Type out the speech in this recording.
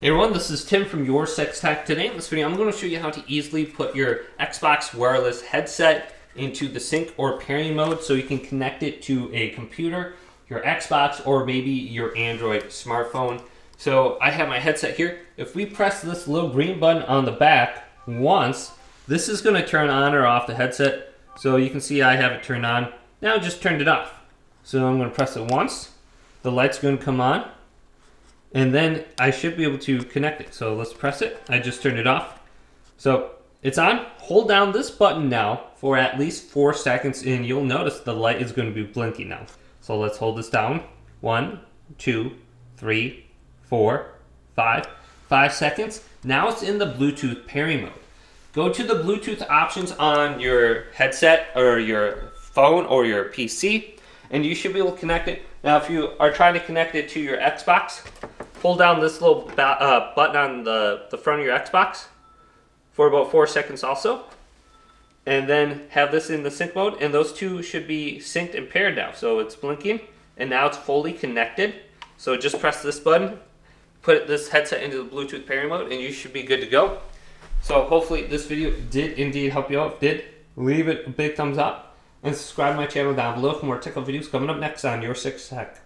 Hey everyone, this is Tim from Your Six Tech. Today in this video, I'm going to show you how to easily put your Xbox wireless headset into the sync or pairing mode so you can connect it to a computer, your Xbox, or maybe your Android smartphone. So I have my headset here. If we press this little green button on the back once, this is going to turn on or off the headset. So you can see I have it turned on. Now I just turned it off. So I'm going to press it once. The light's going to come on and then I should be able to connect it. So let's press it. I just turned it off. So it's on. Hold down this button now for at least four seconds and you'll notice the light is going to be blinking now. So let's hold this down. One, two, three, four, five, five seconds. Now it's in the Bluetooth pairing mode. Go to the Bluetooth options on your headset or your phone or your PC and you should be able to connect it. Now if you are trying to connect it to your Xbox, hold down this little uh, button on the, the front of your Xbox for about four seconds also. And then have this in the sync mode, and those two should be synced and paired now. So it's blinking, and now it's fully connected. So just press this button, put this headset into the Bluetooth pairing mode, and you should be good to go. So hopefully this video did indeed help you out. If did, leave it a big thumbs up, and subscribe my channel down below for more technical videos coming up next on Your Six Tech.